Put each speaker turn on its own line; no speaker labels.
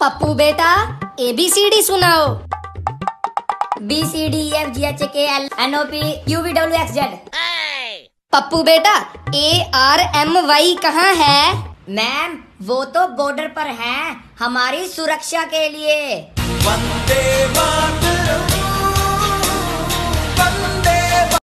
पप्पू बेटा A B C D सुनाओ। B C D F G H K L N O P U V W X Z Pappu बेटा A R M Y कहाँ है? Ma'am वो तो border पर है हमारी सुरक्षा के लिए।
वंदे